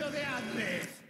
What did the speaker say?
rodeadme.